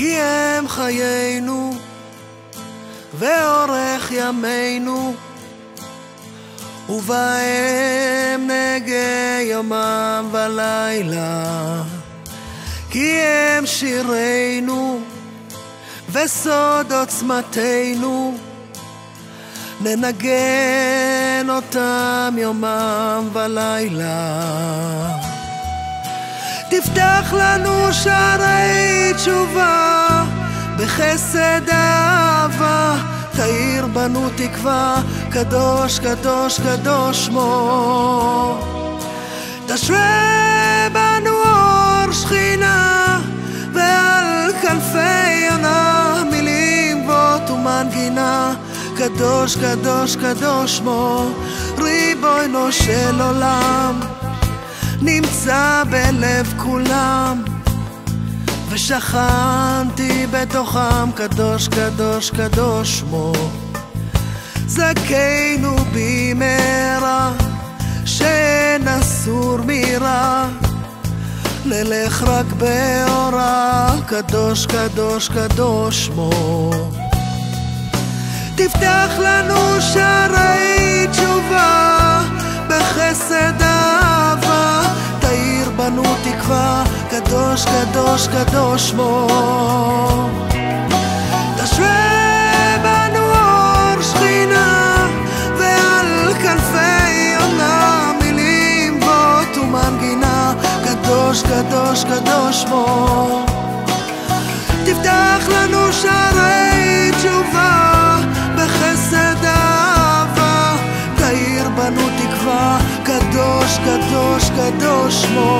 כי הם חיינו ואורך ימינו ובהם נגה יומם ולילה. כי הם שירינו וסוד עוצמתנו ננגן אותם יומם ולילה. תפתח לנו שערי תשובה בחסד אהבה תאיר בנו תקווה קדוש קדוש קדוש שמו. תשרה בנו אור שכינה ועל כנפי יונה מילים גבוהות ומנגינה. קדוש קדוש קדוש שמו ריבונו של עולם נמצא בלב כולם ושכנתי בתוכם קדוש קדוש קדוש שמו. זכינו במהרה שאין אסור מרע. נלך רק באורה קדוש קדוש קדוש שמו. תפתח לנו שערי קדוש קדוש קדוש שמו תשרה בנו אור שכינה ועל כנפי יונה מילים גבוהות ומנגינה. קדוש קדוש קדוש שמו תפתח לנו שערי תשובה בחסד אהבה. תאיר בנו תקווה. קדוש קדוש קדוש שמו